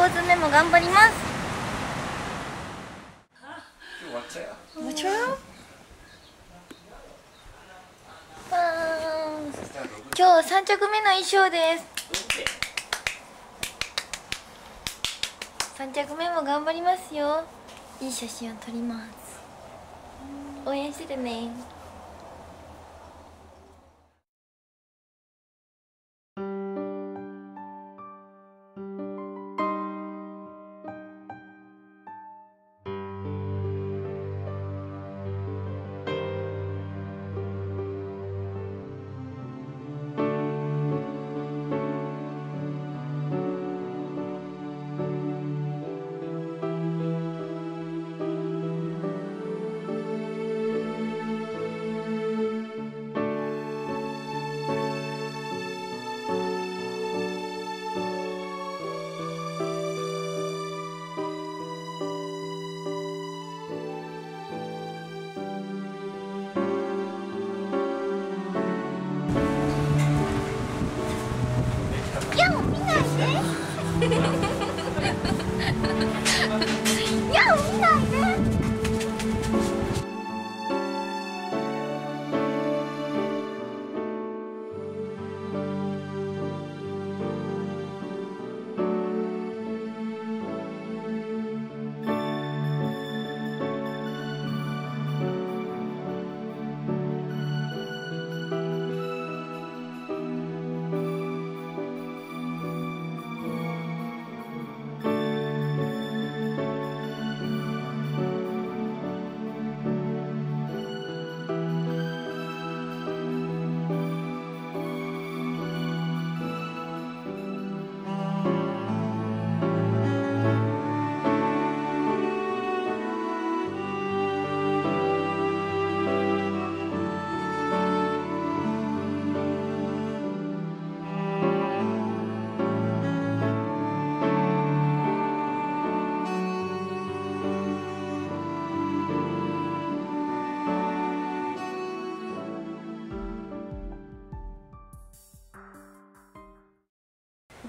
ポーズメモ頑張ります。終わっちゃうよ。もちろんわー今日三着目の衣装です。三着目も頑張りますよ。いい写真を撮ります。応援しててね。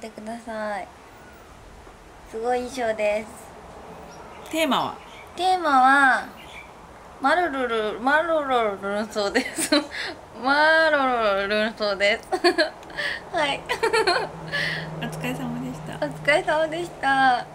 てください。すごい衣装です。テーマは？テーマはマルルルマルルルルンそうです。マルルルそうです。はい。お疲れ様でした。お疲れ様でした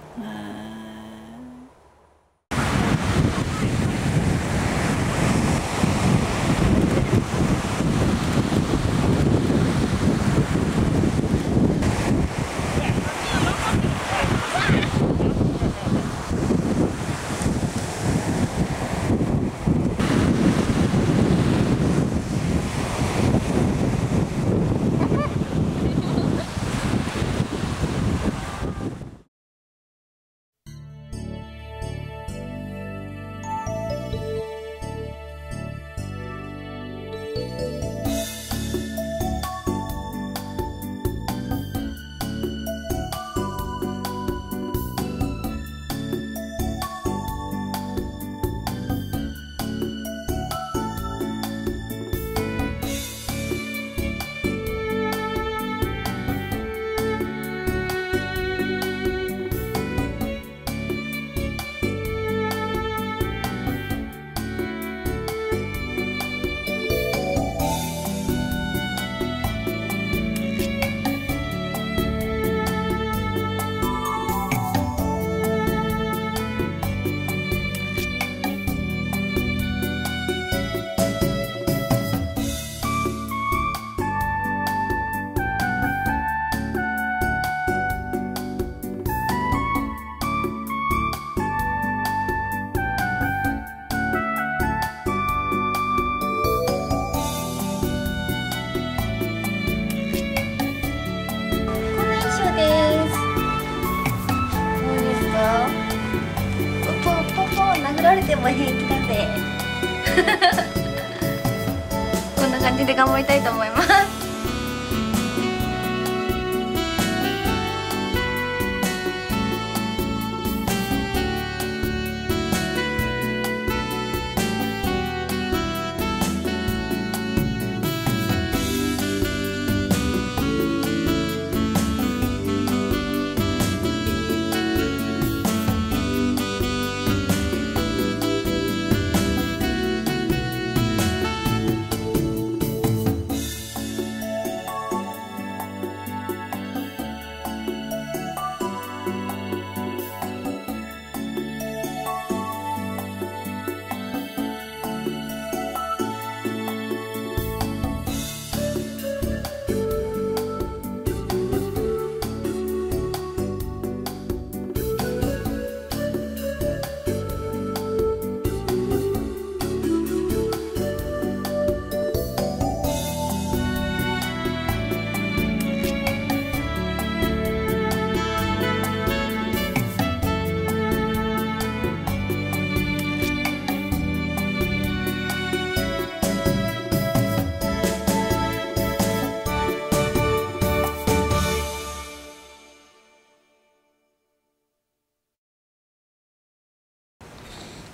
殴られても平気だぜこんな感じで頑張りたいと思います。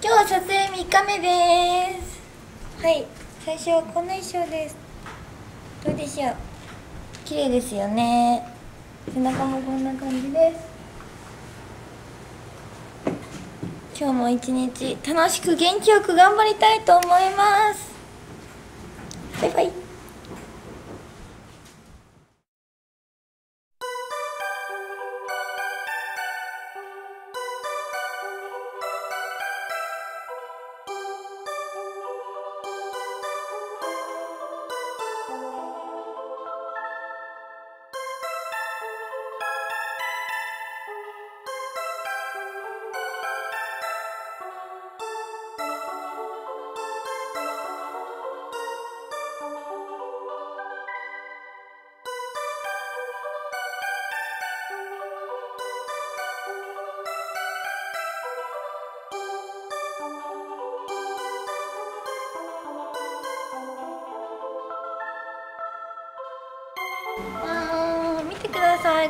3日目です。はい。最初はこんな衣装です。どうでしょう？綺麗ですよね。背中もこんな感じです。今日も一日楽しく元気よく頑張りたいと思います。バイバイ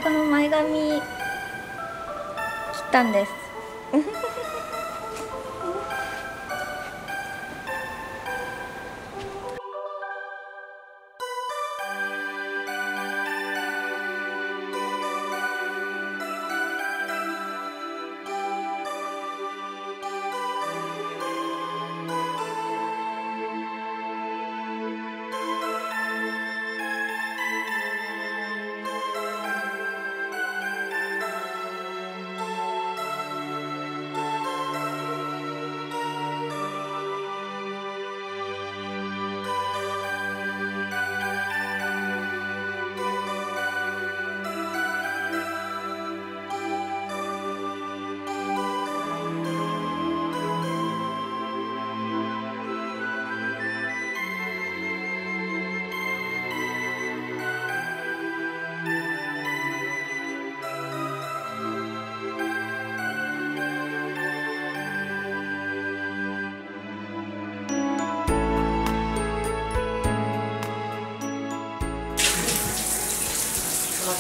この前髪切ったんです。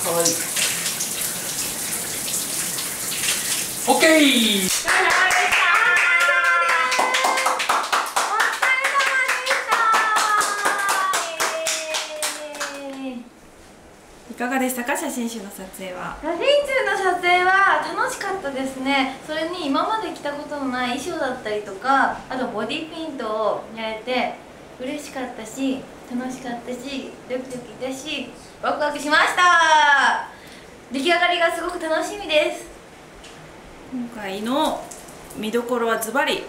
かわいい。オッケー。いかがでしたか？写真集の撮影は写真集の撮影は楽しかったですねそれに今まで着たことのない衣装だったりとかあとボディペイントをやれて嬉しかったし楽しかったしドキドキだしワクワクしました。出来上がりがすごく楽しみです。今回の見どころはズバリ。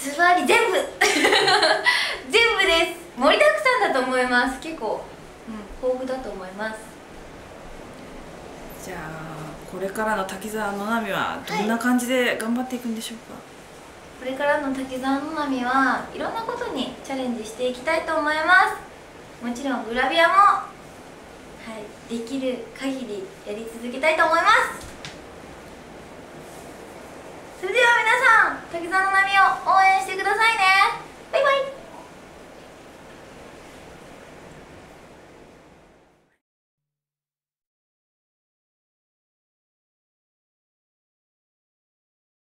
ズバリ全部。全部です。盛りだくさんだと思います。結構、うん、豊富だと思います。じゃあこれからの滝沢の波はどんな感じで頑張っていくんでしょうか、これからの滝沢のなみはいろんなことにチャレンジしていきたいと思います。もちろんグラビアも、はい、できる限りやり続けたいと思います。それでは皆さん滝沢のなみを応援してくださいね。バイバイ。